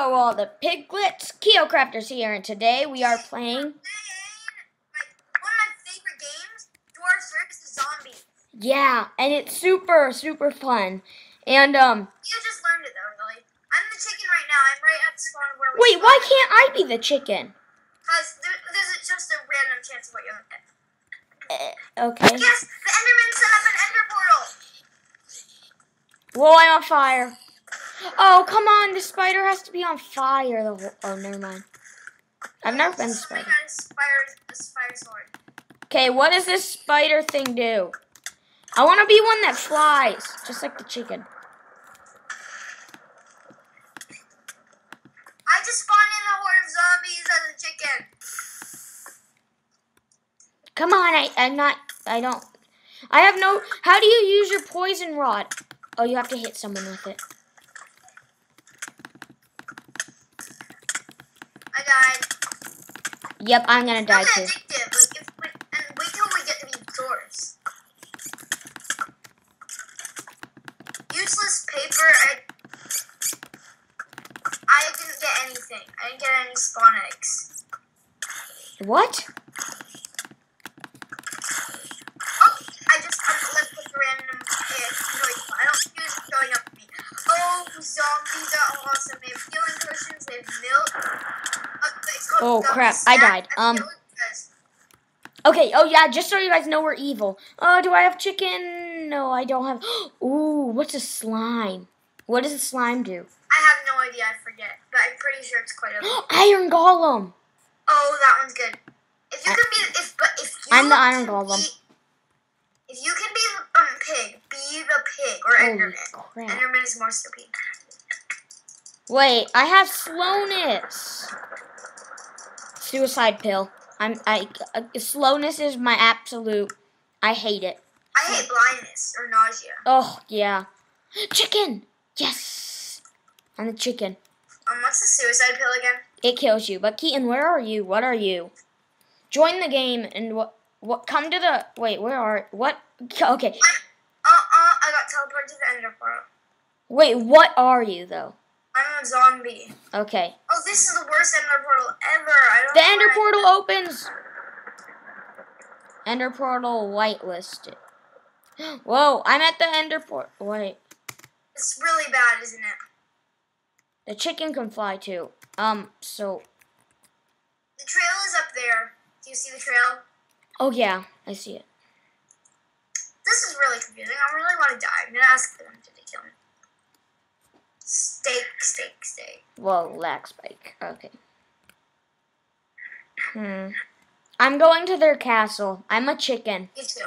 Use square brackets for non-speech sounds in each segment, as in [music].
Hello, all the piglets. Keocrafters here, and today we are playing. Today, my, one of my favorite games, Dwarfs vs. Zombies. Yeah, and it's super, super fun. And um, You just learned it though, really. I'm the chicken right now. I'm right at the spawn where we wait, why can't I be the chicken? Because there, there's just a random chance of what you'll get. Uh, okay. Yes, the Enderman set up an Ender portal. Whoa, I'm on fire. Oh, come on, the spider has to be on fire. The oh, never mind. I've never been spider. got a spider, a spider sword. Okay, what does this spider thing do? I want to be one that flies, just like the chicken. I just spawned in a horde of zombies as a chicken. Come on, I, I'm not, I don't, I have no, how do you use your poison rod? Oh, you have to hit someone with it. I died. Yep, I'm gonna die too. addictive. Like, if, when, and wait till we get to be. Useless paper. I, I didn't get anything. I didn't get any spawn eggs. What? Oh, I just left with random eggs. I don't use showing up to me. Oh, zombies are awesome. They have healing potions. They have milk. Uh, Oh, crap. I died. Um, feel it because- Okay, oh yeah, just so you guys know we're evil. Oh, do I have chicken? No, I don't have. [gasps] Ooh, what's a slime? What does a slime do? I have no idea. I forget, but I'm pretty sure it's quite a. [gasps] Iron Golem! Oh, that one's good. If you I- can be, if but if you I'm the Iron Golem. be- if you can be the um, pig, be the pig or Holy Enderman. crap. Enderman is more stupid. Wait, I have slowness. Suicide pill. I'm I uh, slowness is my absolute. I hate it. I hate blindness or nausea. Oh yeah, [gasps] chicken. Yes, I'm the chicken. Um, what's the suicide pill again? It kills you. But Keaton, where are you? What are you? Join the game and what? What? Come to the. Wait, where are? What? Okay. Uh, uh, I got teleported to the Ender portal. Wait, what are you though? I'm a zombie. Okay. Oh, this is the worst Ender portal ever. I don't The Ender portal opens. Ender portal whitelisted. [gasps] Whoa, I'm at the Ender portal. Wait, It's really bad, isn't it? the chicken can fly too. Um, so. The trail is up there. Do you see the trail? Oh yeah, I see it. This is really confusing. I really want to die. I'm gonna ask them to kill me. Steak, steak, steak. Whoa, lag spike. Okay. Hmm. I'm going to their castle. I'm a chicken. You too.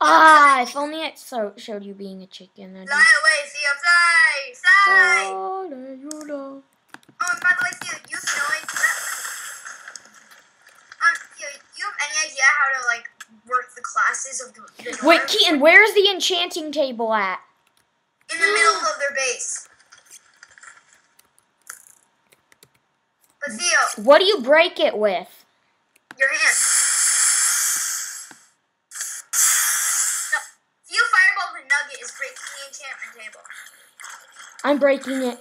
Ah, if only it so showed you being a chicken. Fly away, Theo, fly! Fly! Oh, there you go. And by the way, Theo, you no. Um, Theo, you have any idea how to, like, work the classes of the, the Wait. Keaton, where's the enchanting table at? In the middle of their base. But What do you break it with? your hand. No, Theo Fireball the Nugget is breaking the enchantment table. I'm breaking it.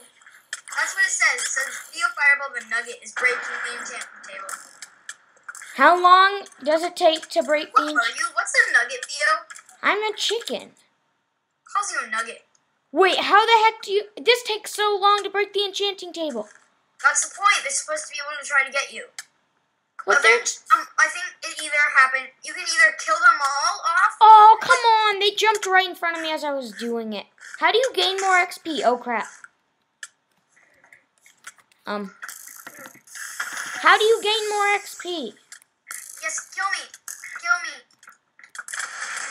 That's what it says. It says Theo Fireball the Nugget is breaking the enchantment table. How long does it take to break What the? are you? What's a nugget, Theo? I'm a chicken. Calls you a nugget. Wait, how the heck do you? This takes so long to break the enchanting table. That's the point. They're supposed to be able to try to get you. What they're? Um, I think it either happened. You can either kill them all off. Oh, come on! They jumped right in front of me as I was doing it. How do you gain more XP? Oh crap. Um. How do you gain more XP? Yes, kill me. Kill me.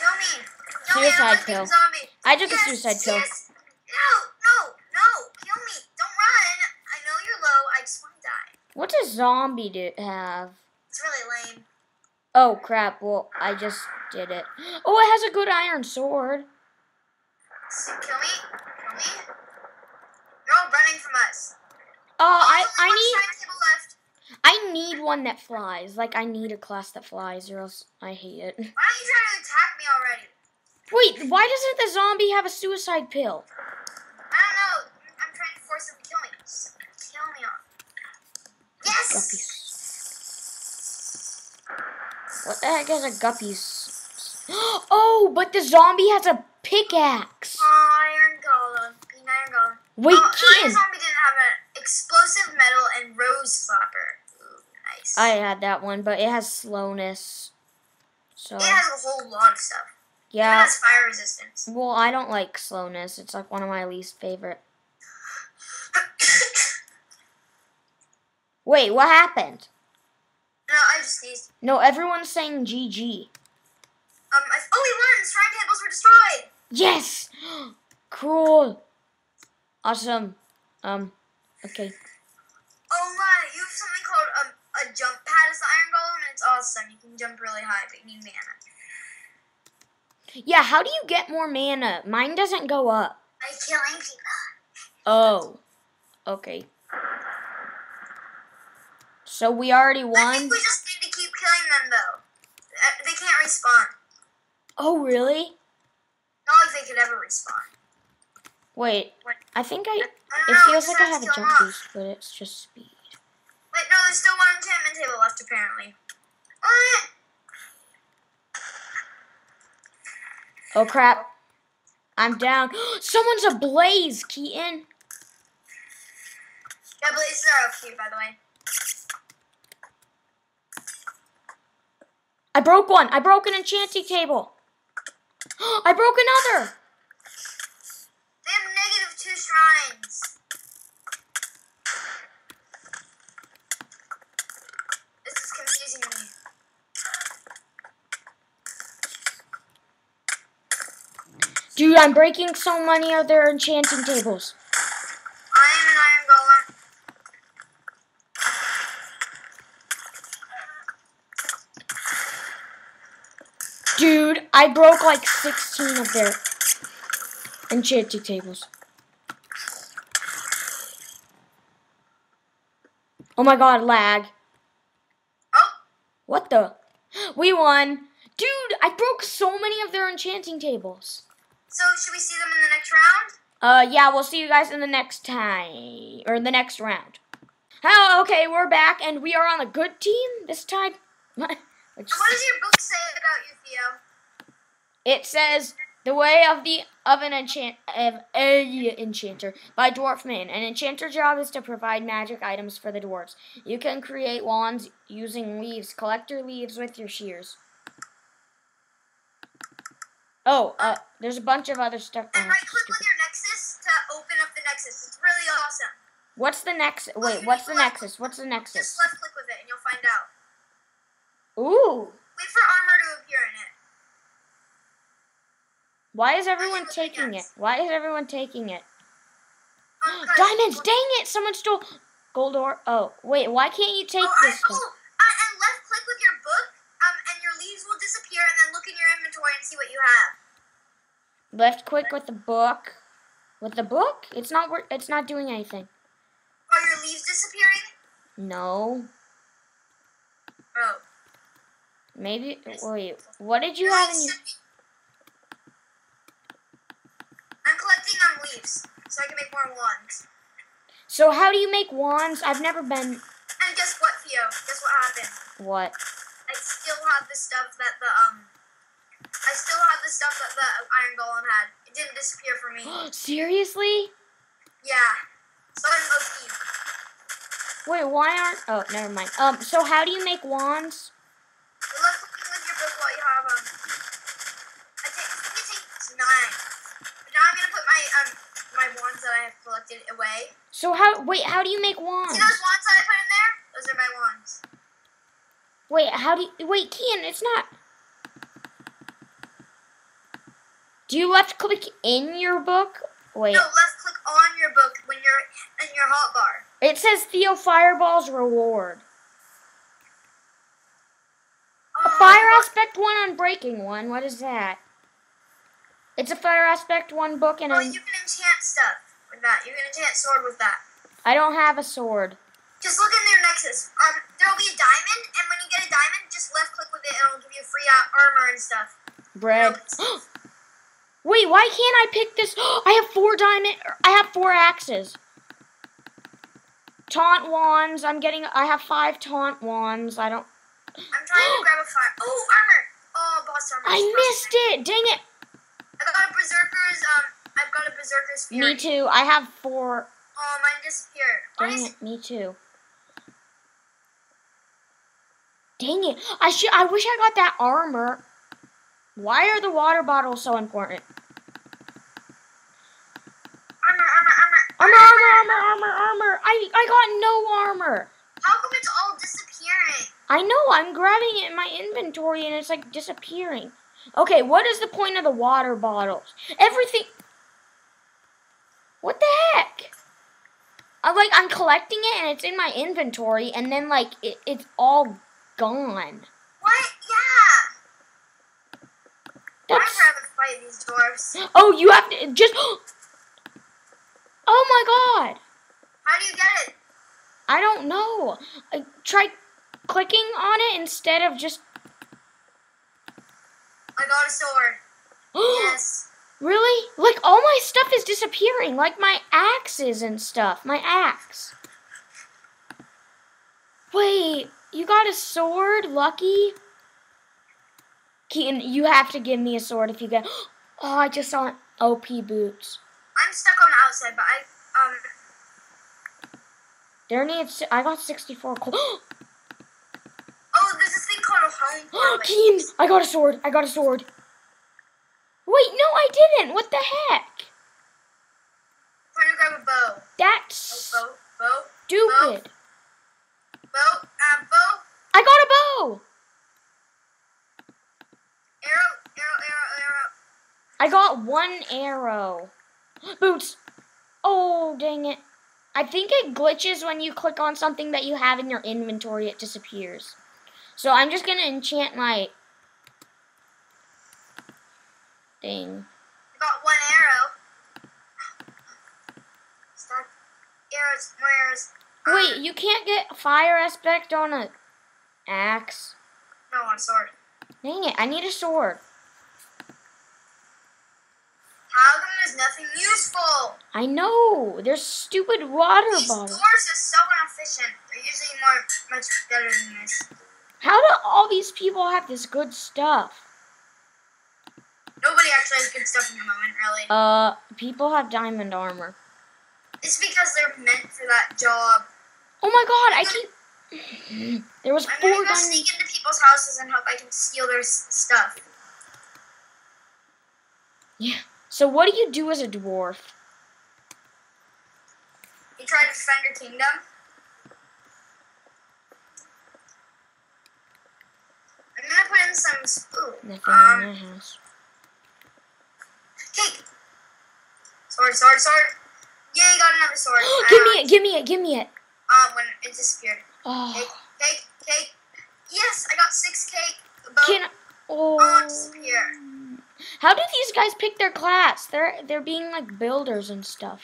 Kill me. Kill me. Suicide pill. Zombie. I took a suicide. Yes. No, no, no. Kill me. Don't run. I know you're low. I just want to die. What does zombie do have? It's really lame. Oh crap! Well, I just did it. Oh, it has a good iron sword. Kill me. Kill me. You're all running from us. Oh, I I need left. I need one that flies. Like I need a class that flies, or else I hate it. Why don't you try to attack me already? Wait, why doesn't the zombie have a suicide pill? I don't know. I'm trying to force him to kill kill me Guppies. What the heck is a guppies? [gasps] Oh, but the zombie has a pickaxe. Oh, Iron Golem. Green Iron Golem. Wait, oh, Keaton. Zombie didn't have an explosive metal and rose flopper. Ooh, nice. I had that one, but it has slowness. So it has a whole lot of stuff. Yeah. It has fire resistance. Well, I don't like slowness. It's like one of my least favorite. Wait, what happened? no, I just sneezed. No, everyone's saying GG. Um, I, oh, we won! Shrine tables were destroyed! Yes! [gasps] Cool. Awesome. Um, okay. Oh my, you have something called um, a jump pad as the Iron Golem, and it's awesome. You can jump really high, but you need mana. Yeah, how do you get more mana? Mine doesn't go up. By killing people. Oh. Okay. So we already won. I think we just need to keep killing them, though. Uh, They can't respawn. Oh, really? Not like they could ever respawn. Wait, I think I... I It know, feels like I have a jump boost, but it's just speed. Wait, no, there's still one enchantment table left, apparently. What? Oh, crap. I'm down. [gasps] Someone's a blaze, Keaton. Yeah, blazes are okay, by the way. I broke one. I broke an enchanting table. [gasps] I broke another. They have negative two shrines. This is confusing me. Dude, I'm breaking so many of their enchanting tables. I am an iron golem. Dude, I broke like 16 of their enchanting tables. Oh my god, lag. Oh, What the? We won. Dude, I broke so many of their enchanting tables. so should we see them in the next round? Uh, yeah, we'll see you guys in the next time, or in the next round. Oh, okay, we're back, and we are on a good team this time. [laughs] What does your book say about you, Theo? It says the way of the of an enchant of a enchanter by Dwarfman. An enchanter job is to provide magic items for the dwarves. You can create wands using leaves. Collect your leaves with your shears. Oh, uh, there's a bunch of other stuff. And right click with your Nexus to open up the Nexus. It's really awesome. What's the nexus? Wait, what's the nexus? What's the nexus? Just left click with it and you'll find out. Ooh. Wait for armor to appear in it. Why is everyone taking it? Why is everyone taking it? [gasps] Diamonds! Dang it! Someone stole gold ore. Oh, wait. Why can't you take Oh, I, this stuff? oh, uh, and left click with your book, um, and your leaves will disappear, and then look in your inventory and see what you have. Left click with the book. With the book? It's not. It's not doing anything. Are your leaves disappearing? No. Oh. Maybe. Wait. What did you have in your? should be- I'm collecting um, leaves, so I can make more wands. So how do you make wands? I've never been. And guess what, Theo? Guess what happened? What? I still have the stuff that the um. I still have the stuff that the Iron Golem had. It didn't disappear for me. [gasps] Seriously? Yeah. So I'm OP. Wait. Why aren't? Oh, never mind. Um. So how do you make wands? You're left clicking with your book while you have um. I think I think it takes nine. But now I'm gonna put my um my wands that I collected away. So how? Wait. How do you make wands? See those wands that I put in there? Those are my wands. Wait. How do you? Wait, Kian. It's not. Do you left click in your book? Wait. No, left click on your book when you're in your hotbar. It says Theo Fireball's reward. A Oh, fire aspect one on breaking one. What is that? It's a fire aspect one book and Oh, a, you can enchant stuff that. You can enchant sword with that. I don't have a sword. Just look in their nexus. Um, there'll be a diamond, and when you get a diamond, just left click with it, and it'll give you free uh, armor and stuff. Bread. [gasps] Wait, why can't I pick this? [gasps] I have four diamond. I have four axes. taunt wands. I'm getting. I have five taunt wands. I don't. I'm trying to [gasps] grab a fire. Oh, armor! Oh, boss armor. I missed it. Dang it. I got a berserker's. Um, I've got a berserker's fury. Me too. I have four. Oh, mine disappeared. Dang it. Me too. Dang it. I should. I wish I got that armor. Why are the water bottles so important? armor, armor, armor, Armor, armor, armor, armor, armor. I I got no armor. How come it's all disappearing? I know, I'm grabbing it in my inventory and it's like disappearing. Okay, what is the point of the water bottles? Everything. What the heck? I'm like, I'm collecting it and it's in my inventory and then like it, it's all gone. What? Yeah. I'd That's. rather fight these dwarfs. Oh, you have to just. [gasps] Oh my god! How do you get it? I don't know. I try clicking on it instead of just. I got a sword. [gasps] Yes. Really? Like all my stuff is disappearing, like my axes and stuff. My axe. Wait, you got a sword, Lucky? Keaton, you have to give me a sword if you get. [gasps] Oh, I just saw an OP boots. I'm stuck on the outside, but I um. There needs. I got 64 coal. [gasps] Oh, there's this thing called a home. [gasps] Keaton, I got a sword. I got a sword. Wait, no, I didn't. What the heck? trying to grab a bow. That's Oh, bow, bow, stupid. bow, uh, bow, I got a bow. arrow, arrow, arrow, arrow. I got one arrow. [gasps] Boots. Oh, dang it. I think it glitches when you click on something that you have in your inventory, it disappears. So I'm just going to enchant my thing. I got one arrow. Stop. Arrows, more arrows. Um, Wait, you can't get fire aspect on a axe? No, on a sword. Dang it, I need a sword. How come there's nothing useful? I know. There's stupid water These bottles. doors are so inefficient. They're usually more, much better than this. How do all these people have this good stuff? Nobody actually has good stuff in the moment, really. Uh, people have diamond armor. It's because they're meant for that job. Oh my god, I keep. There was I'm four gonna go diamond. sneak into people's houses and hope I can steal their stuff. Yeah. So what do you do as a dwarf? You try to defend your kingdom. I'm gonna put in some. Ooh, Nothing um, in my house. Cake. Sword, sword, sword. Yeah, you got another sword. [gasps] give Uh, me it! Give me it! Give me it! Um, when it disappeared. Cake, Oh, cake, cake. Yes, I got six cake. About can oh, oh. disappear. How do these guys pick their class? They're they're being like builders and stuff.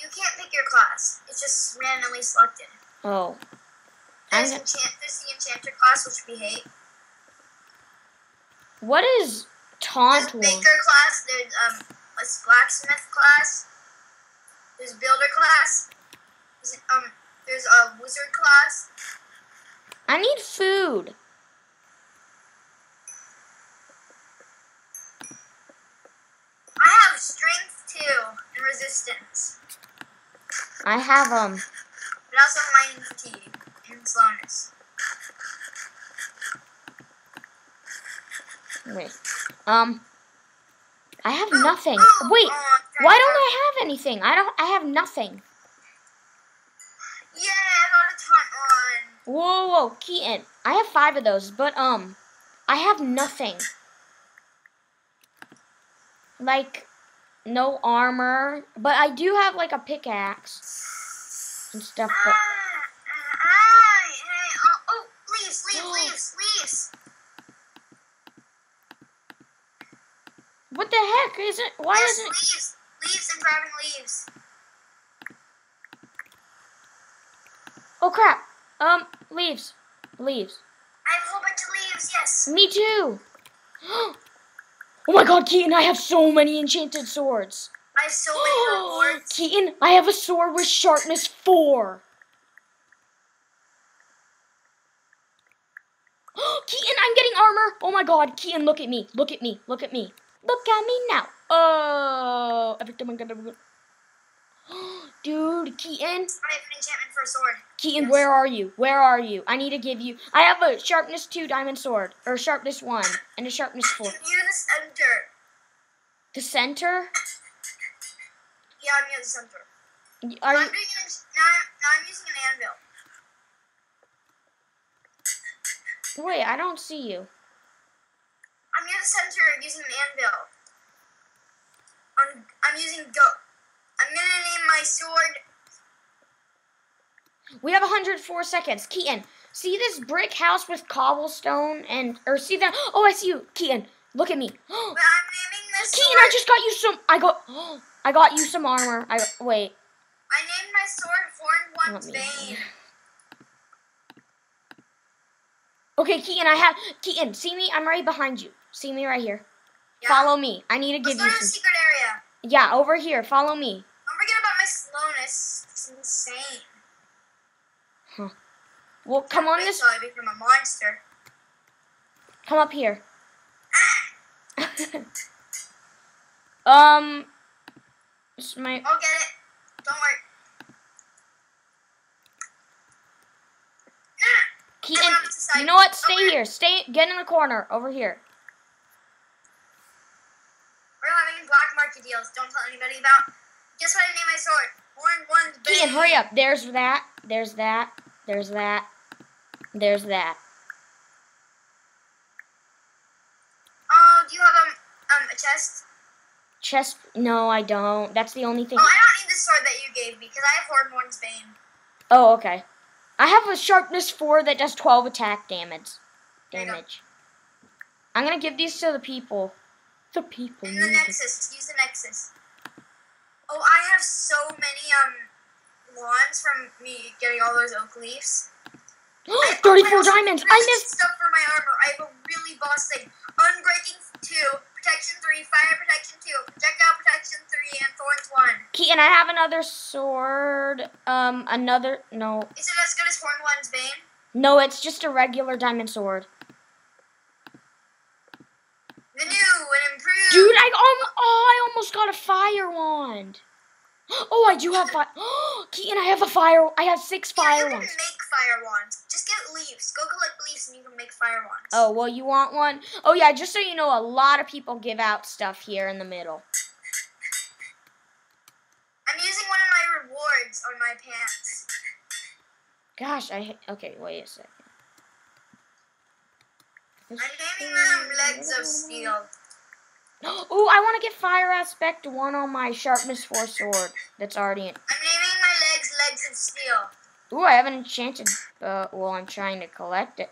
You can't pick your class. It's just randomly selected. Oh. There's, enchant, there's the enchanter class, which we hate. What is There's taunt baker class. There's um a blacksmith class. There's builder class. There's, um there's a wizard class. I need food. I have strength too and resistance, I have um. but also mining fatigue and slowness. Wait. Um. I have nothing. Wait. Why don't I have anything? I don't. I have nothing. Yeah, I got a ton on. Whoa, whoa, Keaton. I have five of those, but um, I have nothing. Like, no armor, but I do have like a pickaxe and stuff. Ah, But ah, ah, hey, oh, oh, leaves, leaves, [gasps] leaves, leaves. What the heck? Is it? Why There's is it? Leaves, leaves, and grabbing leaves. Oh crap! Um, leaves, leaves. I have a whole bunch of leaves. Yes. Me too. [gasps] oh my God, Keaton! I have so many enchanted swords. I have so many [gasps] rewards. Keaton, I have a sword with sharpness four. [gasps] Keaton, I'm getting armor. Oh my God, Keaton, look at me, look at me, look at me. Look at me now. Oh, every time I'm gonna. [gasps] Dude, Keaton. I have an enchantment for a sword. Keaton, Yes. where are you? Where are you? I need to give you. I have a sharpness two diamond sword, or sharpness one, and a sharpness four. Near the center. The center? Yeah, I'm near the center. Are I'm you? now, now I'm using an anvil. Wait, I don't see you. I'm near the center using an anvil. I'm, I'm using go. I'm gonna name my sword. We have 104 seconds. Keaton, see this brick house with cobblestone and or see that? Oh, I see you, Keaton. Look at me. [gasps] But I'm naming this Keaton, sword. I just got you some. I got. [gasps] I got you some armor. I wait. I named my sword Horned One's me- Bane. Okay, Keaton, I have Keaton. See me? I'm right behind you. See me right here. Yeah? Follow me. I need to Let's give you some. secret area. Yeah, over here. Follow me. Don't forget about my slowness. It's insane. Huh. Well, come on this. I become a monster. Come up here. [laughs] um. This is my. I'll get it. Don't worry. Keaton, Everyone else decide. you know what? Stay Over. here. Stay. Get in the corner over here. We're having deals. Don't tell anybody about. Guess what I named my sword? Horned One's Bane. Keaton, hurry up. There's that. There's that. There's that. There's that. Oh, do you have um, um a chest? Chest. No, I don't. That's the only thing. Oh, I don't need the sword that you gave me because I have Horned One's Bane. Oh, okay. I have a sharpness four that does twelve attack damage. There you go. Damage. I'm gonna give these to the people. The people. And the. Nexus. Use the Nexus. Oh, I have so many um wands from me getting all those oak leaves. I- [gasps] Thirty-four I diamonds. I missed. stuff for my armor. I have a really boss thing. Unbreaking two, protection three, fire protection two, projectile protection three, and thorns one. Keaton, I have another sword. Um, another. No, Is it as good as Horn One's Bane? no, it's just a regular diamond sword. The new and improved. Dude, I um, oh, I almost got a fire wand. Oh, I do have fire. [gasps] Keaton, I have a fire. I have six yeah, fire you can make fire wands. Just get leaves. Go collect leaves and you can make fire wands. Oh, well, you want one? Oh, yeah, just so you know, a lot of people give out stuff here in the middle. I'm using one of my rewards on my pants. Gosh, I okay. Wait a second. I'm naming them legs of steel. Oh, I want to get fire aspect one on my sharpness four sword. That's already in. I'm naming my legs legs of steel. Ooh, I haven't enchanted. Uh, well, I'm trying to collect it.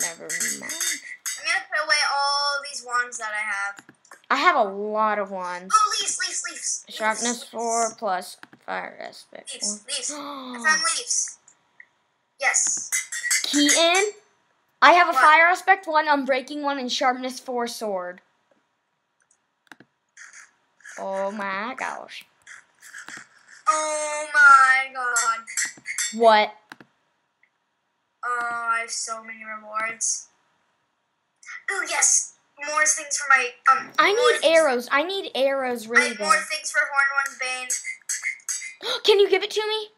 Never mind. I'm gonna put away all these wands that I have. I have a lot of wands. Oh, leaves, leaves, leaves. leaves, Sharpness leaves. four plus fire aspect. Leaves, leaves. I [gasps] found leaves. Yes. Keaton, I have a What? fire aspect one, unbreaking one, and sharpness four sword. Oh my gosh. Oh my god. What? Oh, I have so many rewards. Oh yes, more things for my um. I need things- arrows. I need arrows I really have bad. more things for Horn One's Bane. [gasps] Can you give it to me?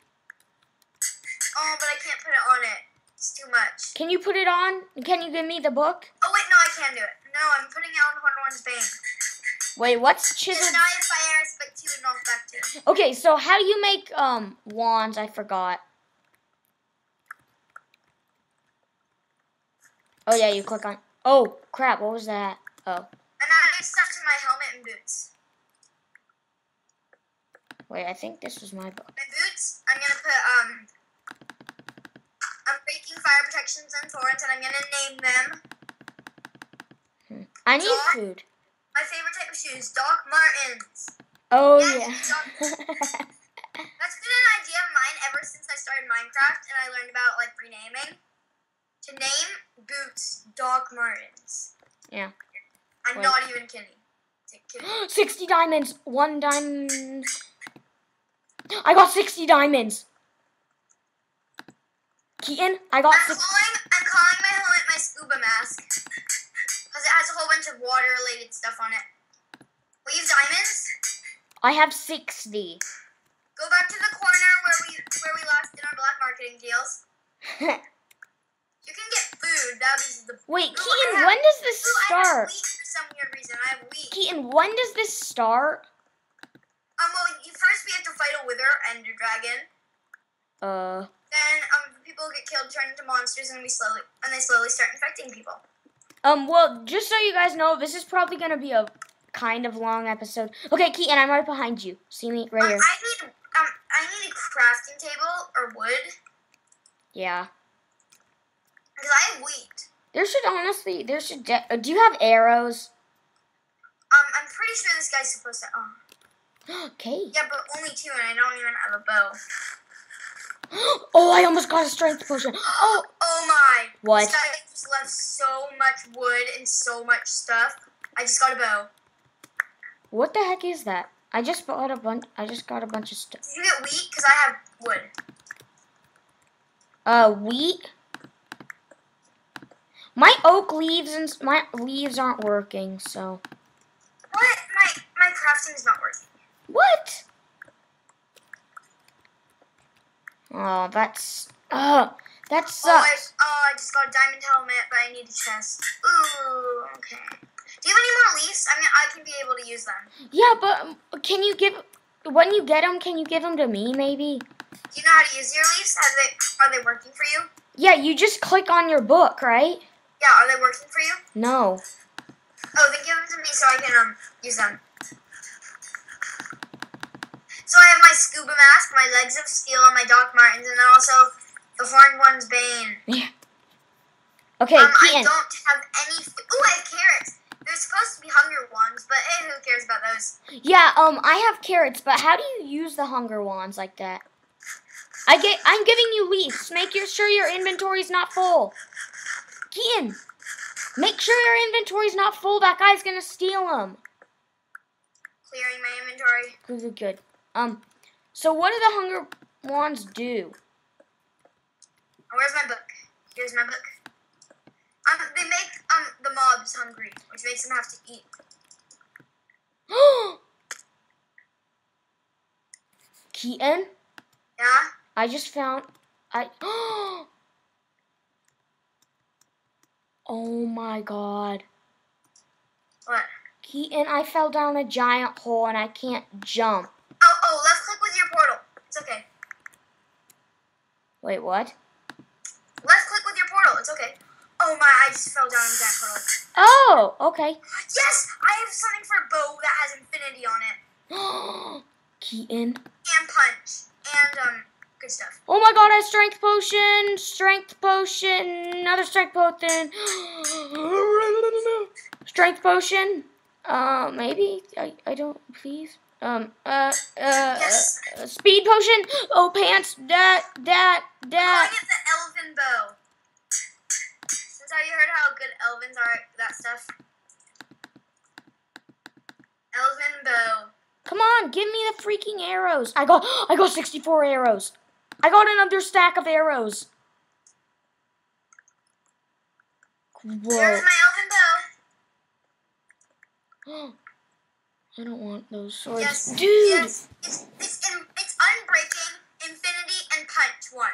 Oh, but I can't put it on it. It's too much. Can you put it on? Can you give me the book? Oh wait, no, I can't do it. No, I'm putting it on Horn One's Bane. Wait, what's chiseled? now I have fire aspect two and knockback two. Okay, so how do you make um wands? I forgot. Oh yeah, you click on. Oh crap! What was that? Oh And adding stuff to my helmet and boots. wait, I think this was my book. My boots, I'm gonna put um. Breaking and thorns, and I'm gonna name them. I need Doc? food. My favorite type of shoes, Doc Martens. Oh Yes, yeah. [laughs] That's been an idea of mine ever since I started Minecraft and I learned about like renaming. To name boots Doc Martens. Yeah. I'm Wait. not even kidding. kidding. [gasps] Sixty diamonds. One diamond. I got sixty diamonds. Keaton, I got I'm six. calling I'm calling my helmet my scuba mask. Because it has a whole bunch of water related stuff on it. We have diamonds. I have 60. Go back to the corner where we where we lost in our black marketing deals. [laughs] You can get food. That is the Wait, Ooh, Keaton, have- when does this Ooh, start? wheat for some weird reason. I have wheat. Keaton, when does this start? Um, well, you, first we have to fight a wither ender dragon. Uh, Then um, people get killed, turn into monsters, and we slowly and they slowly start infecting people. um, well, just so you guys know, this is probably gonna be a kind of long episode. Okay, Keaton, I'm right behind you. See me right Um, here. I need um, I need a crafting table or wood Yeah. because I have wheat. There should honestly, there should. Uh, do you have arrows? Um, I'm pretty sure this guy's supposed to. [gasps] Oh, okay. yeah, but only two, and I don't even have a bow. Oh, I almost got a strength potion. Oh, Oh my! What? Guy just left so much wood and so much stuff. I just got a bow. what the heck is that? I just bought a bunch. I just got a bunch of stuff. Did you get wheat? Because I have wood. Uh, wheat. My oak leaves and my leaves aren't working. So What? My my crafting is not working. what? Oh, that's. Uh, that Oh, I, sucks. oh, I just got a diamond helmet, but I need a chest. Ooh, okay. Do you have any more leaves? I mean, I can be able to use them. Yeah, but um, can you give when you get them? Can you give them to me, maybe? Do you know how to use your leaves? Are they are they working for you? Yeah, you just click on your book, right? Yeah, are they working for you? No. Oh, then give them to me so I can um use them. So I have my scuba mask, my legs of steel, and my Doc Martens, and then also the horned one's bane. Yeah. Okay, um, I don't have any. Ooh, I have carrots. They're supposed to be hunger ones, but hey, who cares about those? Yeah, um, I have carrots, but how do you use the hunger wands like that? I get. I'm giving you leaves. Make sure your inventory's not full. Keaton, make sure your inventory's not full. That guy's gonna steal them. Clearing my inventory. Good, good, good. Um, so what do the hunger wands do? Oh, where's my book? Here's my book. Um, they make um the mobs hungry, which makes them have to eat. [gasps] Keaton, Yeah. I just found. I. [gasps] Oh my god. What? Keaton, I fell down a giant hole and I can't jump. Oh, left click with your portal. It's okay. Wait, what? Left click with your portal. It's okay. Oh my! I just fell down a giant portal. Oh, okay. Yes, I have something for a bow that has infinity on it, [gasps] Keaton. and punch, and um, good stuff. Oh my god, I have strength potion, strength potion, another strength potion. [gasps] strength potion. Uh, maybe? I, I don't, please. Um, uh, uh, Yes. uh, uh, speed potion. Oh, pants. That, that, that. it the elven bow. Since have you heard how good elvins are at that stuff? Elven bow. Come on, give me the freaking arrows. I got, [gasps] I got 64 arrows. I got another stack of arrows. Whoa. There's my elven bow. [gasps] [gasps] I don't want those swords. Yes, Dude! yes. It's it's in, it's unbreaking, infinity, and punch one.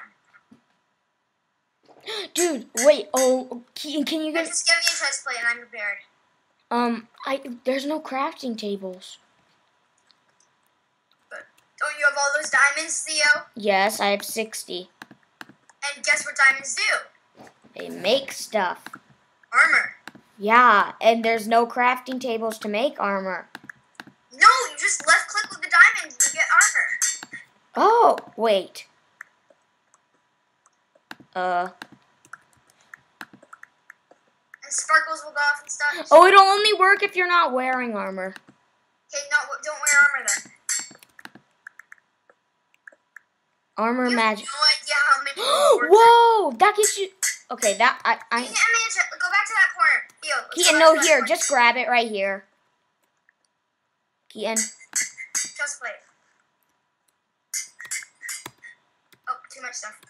[gasps] Dude, wait. Oh, can, can you get. Just give me a chest plate and I'm prepared. Um, I. There's no crafting tables. Don't you have all those diamonds, Theo? Yes, I have 60. And guess what diamonds do? They make stuff. Armor. Yeah, and there's no crafting tables to make armor. No, you just left click with the diamonds and you get armor. Oh, wait. Uh. And sparkles will go off and stuff. Oh, it'll only work if you're not wearing armor. Okay, no, don't wear armor then. Armor You magic. no idea how many [gasps] Whoa! That gives you. Okay, that. I. I Yeah, I mean, go back to that corner. Keaton, go no, to here. corner. Just grab it right here. Keaton. Chest plate. Oh, too much stuff.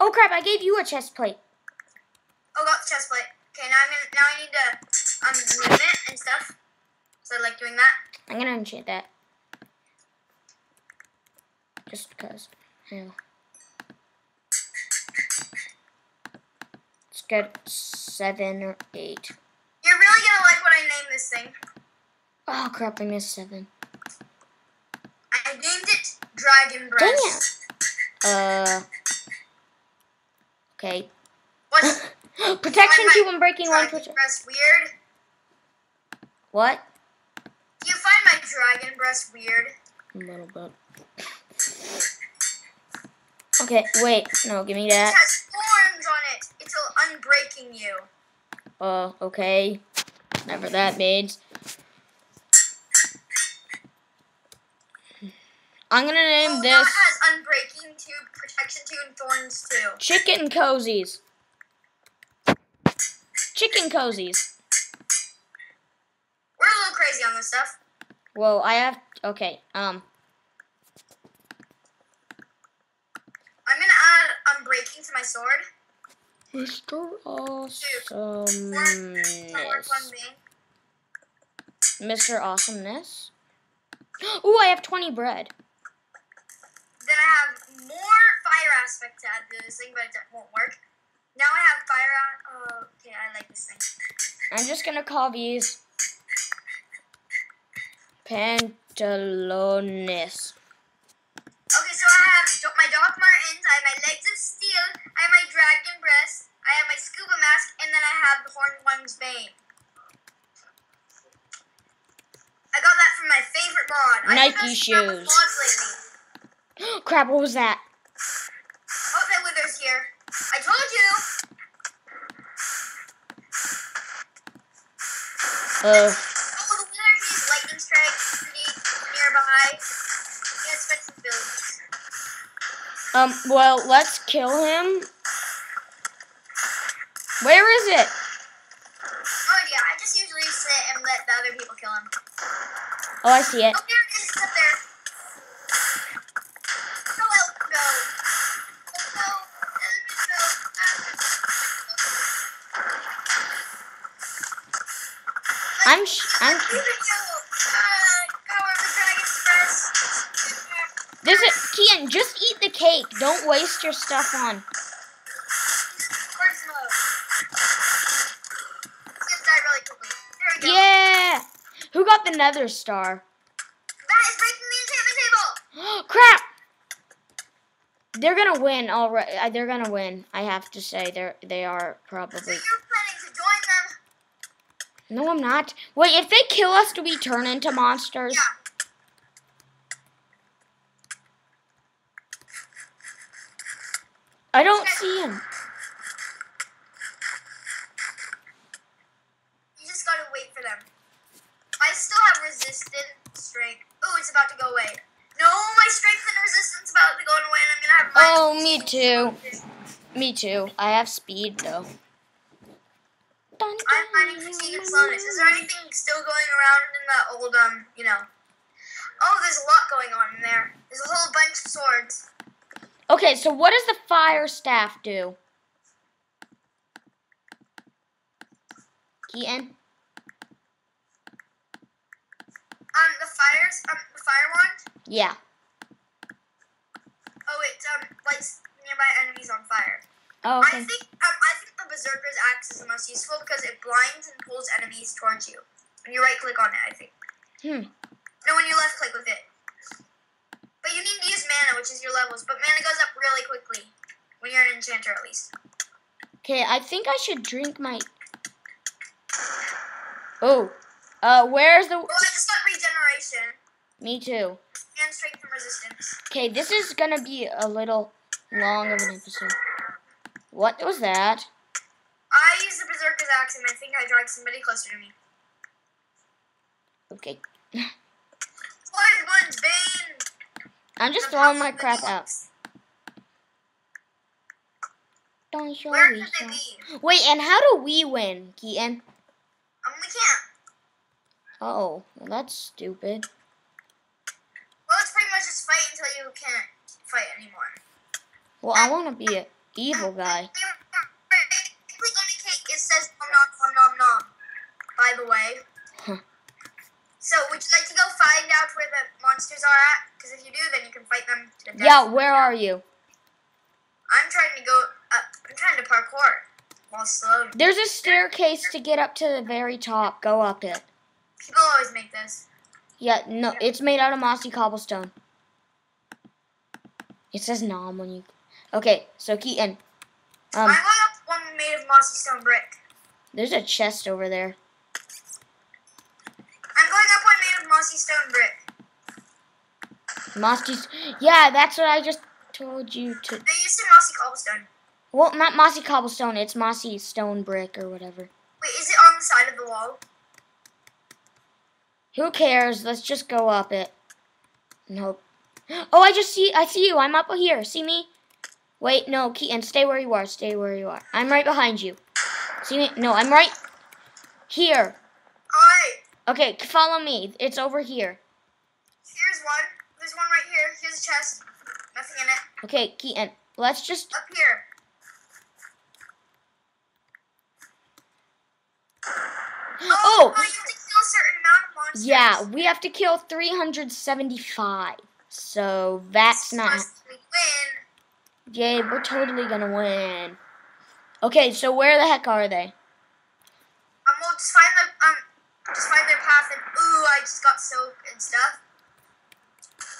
Oh crap! I gave you a chest plate. Oh, got the chest plate. Okay, now I'm gonna now I need to um it and stuff. So I like doing that. I'm gonna enchant that. Just because. Hell. Let's get seven or eight. You're really gonna like what I named this thing. Oh crap, I missed seven. I named it Dragon Dang Breast. it. Uh. Okay. What's [gasps] Protection two when breaking one push. Breast weird? What? Do you find my Dragon Breast weird? A little bit. [laughs] Okay, wait. No, give me that. It has thorns on it. It's unbreaking you. Uh, okay. Never that means. I'm gonna name this has unbreaking two, protection two, and thorns two. Chicken Cozies. Chicken Cozies. We're a little crazy on this stuff. Well, I have. Okay, um. I'm gonna add unbreaking to my sword. Mr. Awesomeness. work one being. Mr. Awesomeness. [gasps] Ooh, I have 20 bread. Then I have more fire aspect to add to this thing, but it won't work. Now I have fire. Oh, okay, I like this thing. I'm just gonna call these Pantalones. Okay, so I have my Doc Martens, I have my legs of steel, I have my dragon breast, I have my scuba mask, and then I have the horned one's bane. I got that from my favorite mod. Nike been messing around shoes. Crap, what was that? Oh, that withers here. I told you. Uh, Oh, the wither needs lightning strike pretty nearby. Expensive builds. um, well, let's kill him. Where is it? Oh yeah, I just usually sit and let the other people kill him. Oh, I see it. Oh, there it is. It's up there. Go, Elf, go. Let's go. Elf, go. I'm, sh- I'm, Let's do the kill. Uh, power of the dragon's breast. this is, Kian, just eat the cake. Don't waste your stuff on. Where's Mo? He's gonna die really quickly. There we go. Yeah! Who got the nether star? That is breaking the enchantment table. [gasps] Crap! They're gonna win already. Uh, They're gonna win. I have to say, they're they are probably. you're planning to join them? No, I'm not. Wait, if they kill us, do we turn into monsters? Yeah. I don't see him. You just gotta wait for them. I still have resistance strength. Oh, it's about to go away. No, my strength and resistance about to go away, and I'm gonna have. Oh, me too. Me too. I have speed though. I'm finding fatigue and slowness. Is there anything still going around in the old um, you know? Oh, there's a lot going on in there. There's a whole bunch of swords. Okay, so what does the fire staff do? Keaton? Um, the fires, um, the fire wand. Yeah. Oh, it um lights nearby enemies on fire. Oh, okay. I think berserker's axe is the most useful because it blinds and pulls enemies towards you. When you right click on it, I think. Hmm. No, when you left click with it. But you need to use mana, which is your levels. But mana goes up really quickly when you're an enchanter, at least. Okay, I think I should drink my. Oh, uh, where's the? Oh, I just got regeneration Me too. and strength and resistance. Okay, this is gonna be a little long of an episode. What was that? I used the berserker's axe, and I think I dragged somebody closer to me. Okay, one's Bane? I'm just The throwing my crap out. Don't show Where me could they be? Wait, and how do we win, Keaton? Um, we can't. Oh, well, that's stupid. Well, it's pretty much just fight until you can't fight anymore. Well, I want to be an evil [laughs] guy. The way. So, would you like to go find out where the monsters are at? Because if you do, then you can fight them to the death. Yeah, where are you? I'm trying to go up. I'm trying to parkour while slow. There's a staircase to get up to the very top. Go up it. People always make this. Yeah, no, it's made out of mossy cobblestone. It says nom when you. Okay, so Keaton. Um, going up one made of mossy stone brick. there's a chest over there. I'm going up one made of mossy stone brick. Mossy. Yeah, that's what I just told you to. They used to mossy cobblestone. Well, not mossy cobblestone. It's mossy stone brick or whatever. Wait, is it on the side of the wall? Who cares? Let's just go up it. Nope. Oh, I just see. I see you. I'm up here. See me? Wait, no, Keaton, stay where you are. Stay where you are. I'm right behind you. See me? No, I'm right here. Okay, follow me. It's over here. here's one. There's one right here. Here's a chest. Nothing in it. Okay, Keaton, let's just. Up here. [gasps] Oh! no, you have to kill a certain amount of monsters. Yeah, we have to kill 375. So that's not. Must we win? Yay, we're totally gonna win. Okay, so where the heck are they? Um, we'll just find the um, just find their path and ooh, I just got soak and stuff.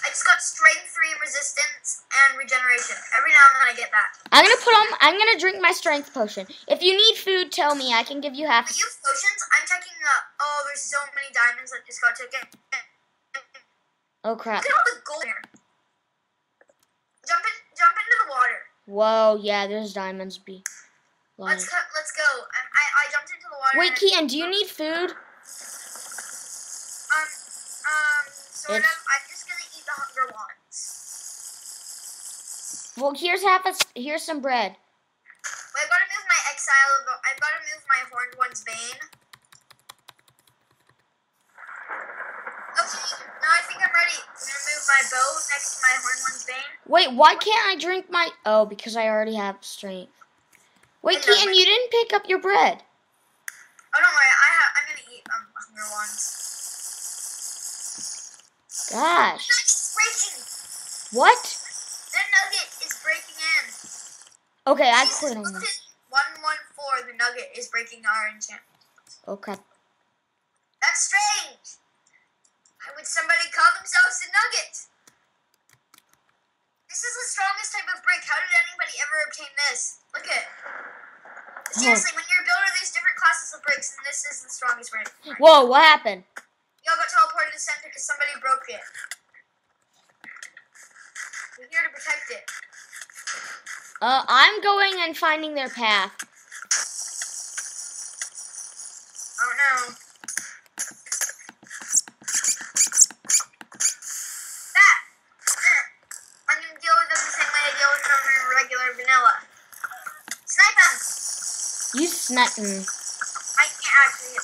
I just got strength three, resistance, and regeneration. Every now and then I get that. I'm gonna put on. I'm gonna drink my strength potion. If you need food, tell me. I can give you half. You potions. I'm checking the. Oh, there's so many diamonds that just got taken. Oh crap! Look at all the gold here. Jump in, jump into the water. Whoa, yeah, there's diamonds. Be. Let's cut. Let's go. I, I, I jumped into the water. Wait, and- Keaton, do you need food? Um, um, sort It's- of. I'm just gonna eat the hunger wands. Well, here's half a. Here's some bread. Wait, I've gotta move my exile. I've gotta move my horned one's bane. Okay, now I think I'm ready. I'm gonna move my bow next to my horned one's bane. Wait, why can't I drink my? Oh, because I already have strength. Wait, I Keaton, you didn't pick up your bread. Oh, don't worry. I have. I'm gonna eat hunger wands. Gosh, what? The nugget is breaking in. Okay, I quit on this. One one four. The nugget is breaking our enchantment. Okay. That's strange. Why would somebody call themselves a nugget? This is the strongest type of brick. How did anybody ever obtain this? Look at. Seriously, when you're a builder, there's different classes of bricks, and this is the strongest brick. Whoa, what happened? Y'all got teleported to the center because somebody broke it. We're here to protect it. Uh, I'm going and finding their path. Oh no. That! I'm gonna deal with them the same way I deal with them in regular vanilla. Snipe them! I can't actually.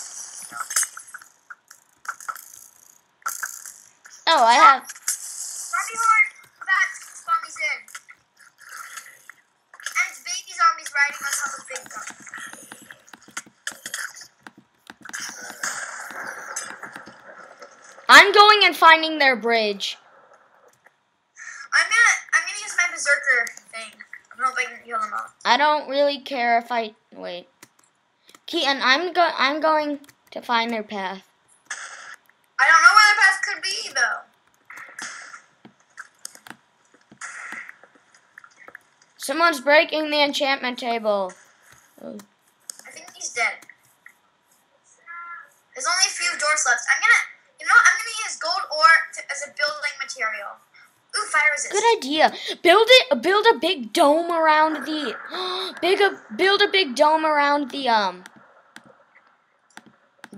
Oh, I have. Zombie horde! That zombies in. And it's baby zombies riding on top of big zombies. I'm going and finding their bridge. I'm gonna I'm gonna use my berserker thing. I'm hoping I can kill them all. I don't really care if I wait. Keaton, I'm go. I'm going to find their path. I don't know where the path could be though. Someone's breaking the enchantment table. Oh. I think he's dead. There's only a few doors left. I'm gonna, you know, what? I'm gonna use gold ore to, as a building material. Ooh, fire resist. Good idea. Build it. Build a big dome around the. [gasps] big. A, build a big dome around the um.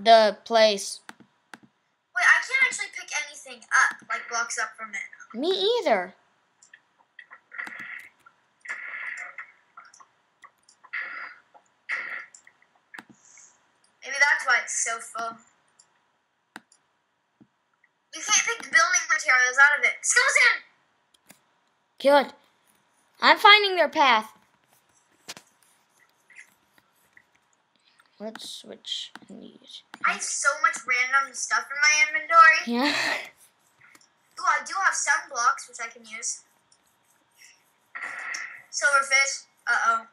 The place. Wait, I can't actually pick anything up, like blocks up from it. Me either. Maybe that's why it's so full. You can't pick building materials out of it. Skeleton! Good. I'm finding their path. let's switch these. I have so much random stuff in my inventory. [laughs] Yeah. Ooh, I do have some blocks which I can use. Silverfish. Uh oh.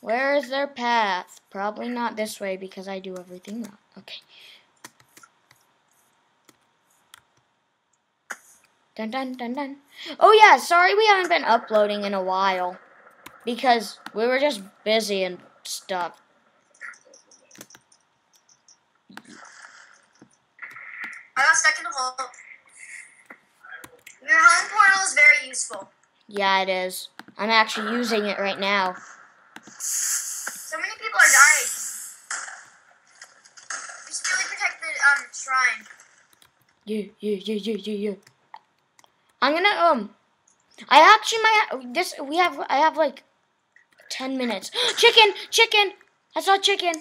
Where is their path? Probably not this way because I do everything wrong. Okay. Dun dun dun dun. Oh yeah, sorry we haven't been uploading in a while. Because we were just busy and stuff. I got stuck in a hole. Your home portal is very useful. Yeah, it is. I'm actually using it right now. So many people are dying. We should really protect the um shrine. Yeah, yeah, yeah, yeah, yeah, yeah. I'm gonna um. I actually might this. We have. I have like ten minutes. [gasps] chicken, chicken. I saw chicken.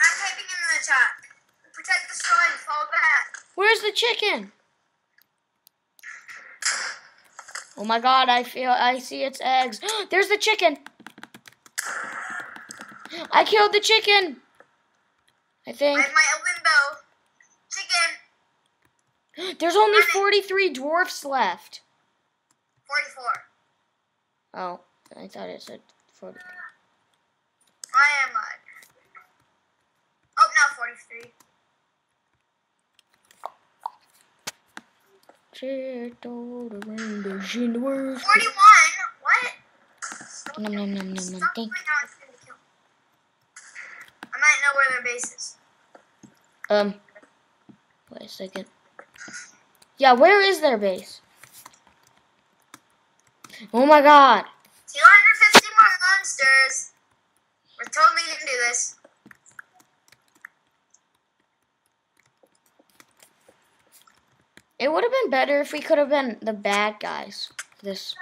I'm typing in the chat. Protect the shrine. Fall back. Where's the chicken? Oh my god! I feel. I see its eggs. [gasps] There's the chicken. I killed the chicken. I think. have my limbo. Chicken. [gasps] There's only 43 dwarfs left. 44. Oh, I thought it said 40. I am live. Oh, now 43. Checked all in the. 41? What? Nom nom nom nom nom. Thank. right now, it's gonna kill. I might know where their base is. Um. Wait a second. Yeah, where is their base? Oh my god. 250 more monsters. We're totally gonna do this. It would have been better if we could have been the bad guys. This.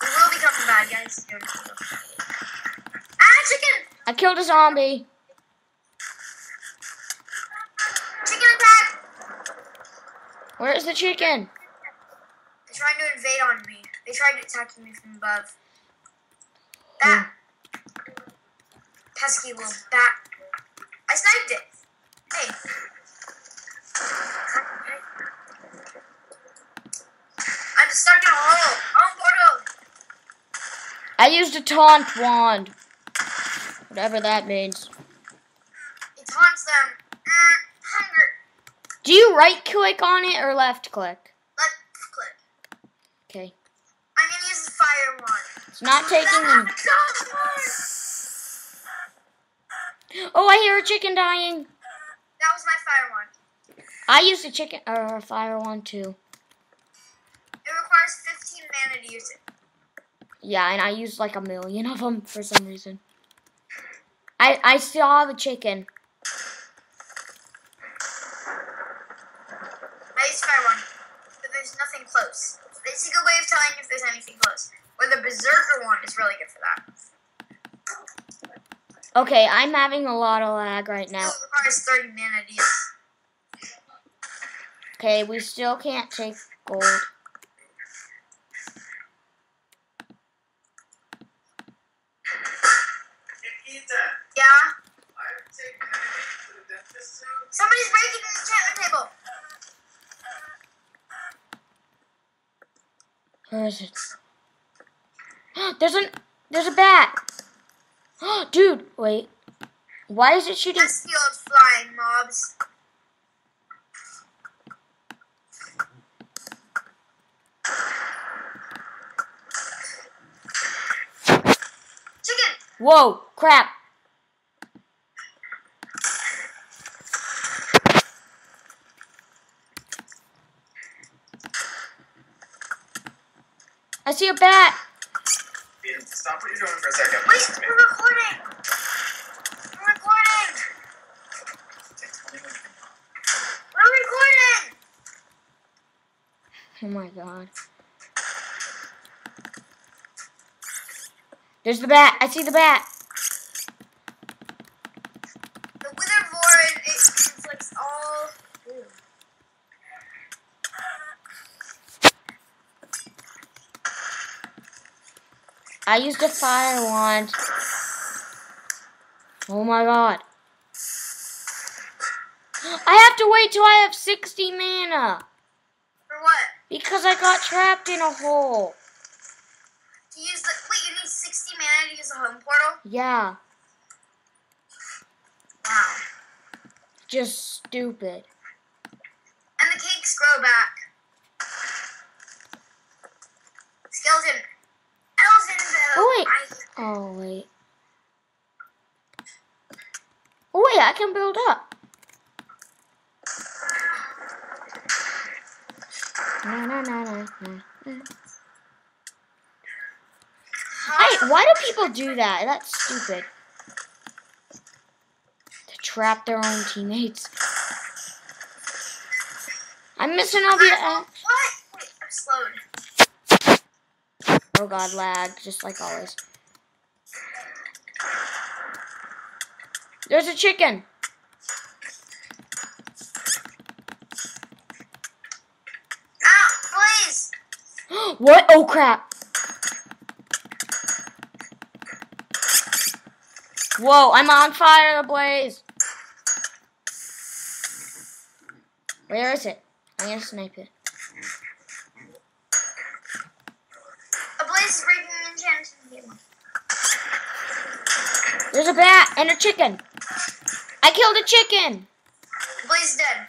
We will become the bad guys soon. Ah, chicken! I killed a zombie. Chicken attack! Where is the chicken? They're trying to invade on me. They tried attacking me from above. That pesky little bat. I sniped it. Hey. I'm stuck in a hole. Oh, portal. I used a taunt wand. Whatever that means. It taunts them. Mm, hunger. Do you right click on it or left click? Let's click. Okay. I'm gonna use the fire wand. It's not taking them. Oh, I hear a chicken dying. That was my fire wand. I used a chicken or a fire one too. It requires 15 mana to use it. Yeah, and I used like a million of them for some reason. I I saw the chicken. I used fire wand, but there's nothing close. It's a way of telling if there's anything close. Or the berserker wand is really good for that. Okay, I'm having a lot of lag right now. It requires 30 mana. Okay, we still can't take gold. Yeah? Somebody's breaking the enchantment table. Where is it? [gasps] There's an there's a bat. [gasps] Dude, wait. Why is it shooting? That's the old flying mobs. Chicken! Whoa, crap. I see a bat. Stop what you're doing for a second. Wait, Listen to we're recording! We're recording! We're recording! Oh my god. There's the bat. I see the bat. The Wither Void, it inflicts all. Ooh. I used a fire wand. Oh my god. I have to wait till I have 60 mana. For what? Because I got trapped in a hole. To use the wait, you need 60 mana to use the home portal? Yeah. Wow. Just stupid. And the cakes grow back. Skeleton. Elzenville. Oh, wait. Oh, wait. Oh, wait, I can build up. No, no, no, no, na. Hey, why do people do that? That's stupid. To trap their own teammates. I'm missing all the. what? Wait, I'm slowed. Oh god, lag, just like always. There's a chicken. Ah, please. [gasps] what? Oh crap. Whoa, I'm on fire, the blaze. Where is it? I'm gonna snipe it. A blaze is breaking the enchanting table. There's a bat and a chicken. I killed a chicken. Blaze dead.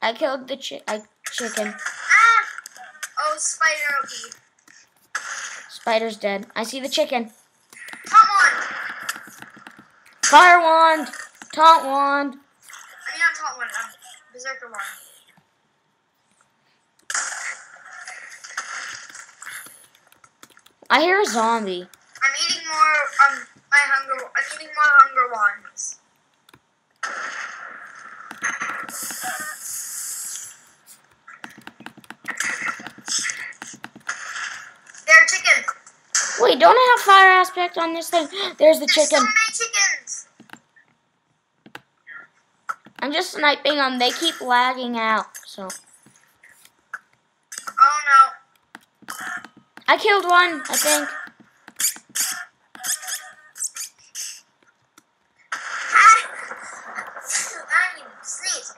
I killed the chi- I, chicken. Ah! Oh, spider OP. Spider's dead. I see the chicken. Come on! Fire wand. Taunt wand. I mean, not taunt one. Um, berserker one. I hear a zombie. I'm eating more. Um, my hunger. I'm eating more hunger wands. There, chicken. Wait, don't I have fire aspect on this thing? [gasps] There's the There's chicken. so many chickens. I'm just sniping them. They keep lagging out. So Oh no. I killed one. I think. Ah! I need to sneeze.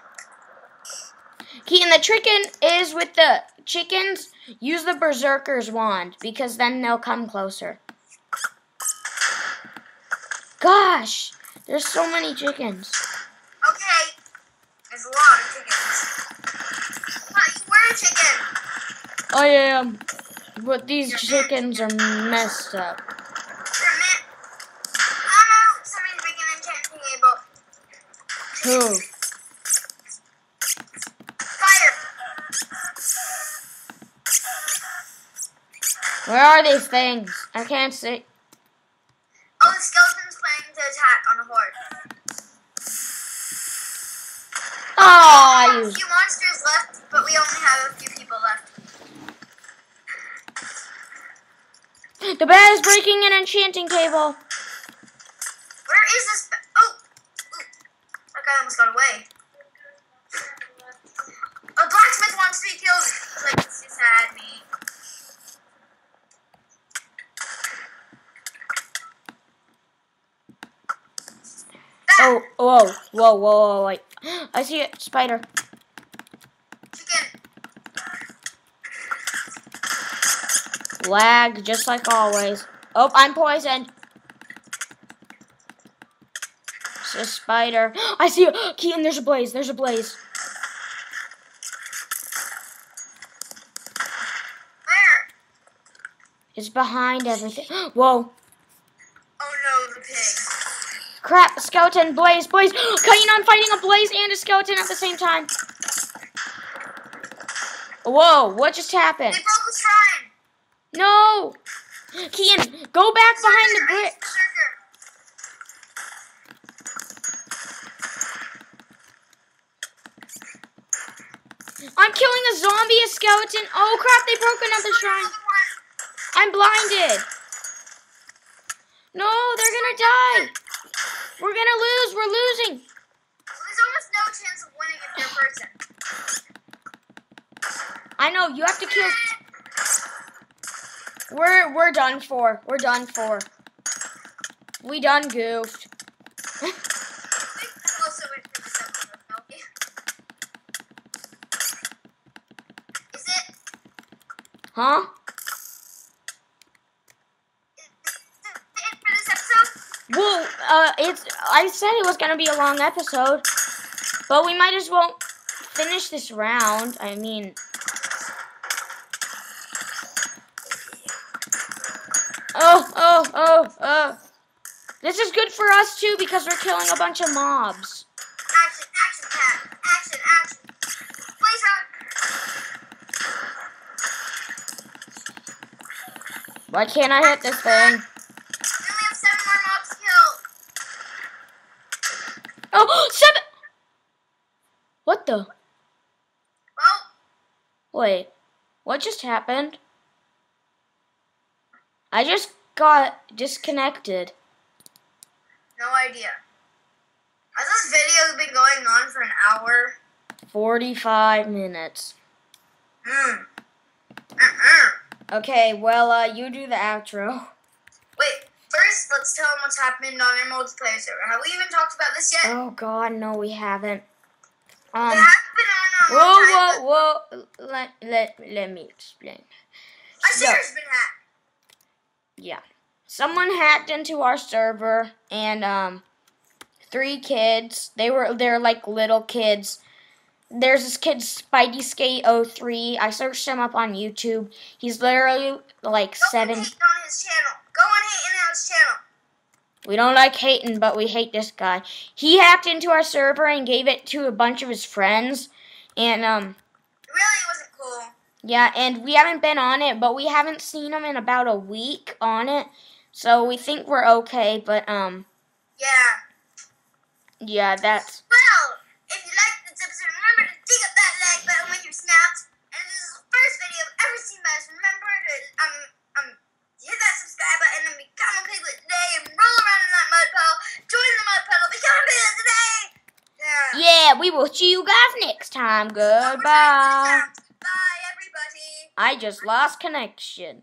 Keaton, the chicken is with the chickens. Use the berserker's wand because then they'll come closer. Gosh, there's so many chickens. Okay. There's a lot of chickens. What? You were a chicken. I am, but these chickens are messed up. For a minute. Oh no! Somebody's breaking an table. Who? Fire! Where are these things? I can't see. Oh, the skeleton's planning to attack on a horde. Ah, oh, I a used. few monsters left, but we only have a few people left. The bat is breaking an enchanting table. Where is this? ba- Oh! Ooh. That guy almost got away. A blacksmith wants to be killed. Like, this is sad me. That Oh, whoa, whoa, wait. I see it. Spider. Lag, just like always. Oh, I'm poisoned. It's a spider. I see it. Keaton, there's a blaze. There's a blaze. Where? It's behind everything. Whoa. Oh no, the pig. Crap, skeleton, blaze, blaze. [gasps] Keaton fighting a blaze and a skeleton at the same time. Whoa, what just happened? They broke the shrine. No! Keaton, go back behind the brick. I'm killing a zombie, a skeleton. Oh crap, they broke another shrine. I'm blinded. No, they're gonna die. We're gonna lose. We're losing. There's almost no chance of winning if you're a person. I know. You have to kill. We're we're done for. We're done for. We done goofed. [laughs] also wait for this episode, okay? Is it? Huh? Is it for this episode? Well, uh, it's. I said it was gonna be a long episode, but we might as well finish this round. I mean, oh, oh, oh, oh. This is good for us too because we're killing a bunch of mobs. Action, action, cat. Action, action. Please hug. Why can't I hit this thing? We only have seven more mobs killed. Oh, seven. What the? Well, Wait, what just happened? I just got disconnected. no idea. Has this video been going on for an hour? 45 minutes. Hmm. Uh-uh. Okay, well, uh, you do the outro. Wait, first let's tell them what's happening on our multiplayer server. Have we even talked about this yet? Oh, God, no, we haven't. Um, has been on a long whoa, whoa, whoa. Let, let, let me explain. Our So- server's been hacked. Yeah. Someone hacked into our server and um three kids. They were they're like little kids. There's this kid Spidey Skate 03. I searched him up on YouTube. He's literally like Go seven. on his channel. Go on his channel. We don't like hating, but we hate this guy. He hacked into our server and gave it to a bunch of his friends. And um It really wasn't cool. yeah, and we haven't been on it, but we haven't seen him in about a week on it. So we think we're okay, but um Yeah. yeah, that's Well, if you liked this episode, remember to dig up that like button with your snaps. And this is the first video I've ever seen by us, remember to um um hit that subscribe button and become a piglet today and roll around in that mud puddle. Join the mud puddle, become a piglet today. Yeah. Yeah, we will see you guys next time. Time, Goodbye. Bye, everybody. I just lost connection.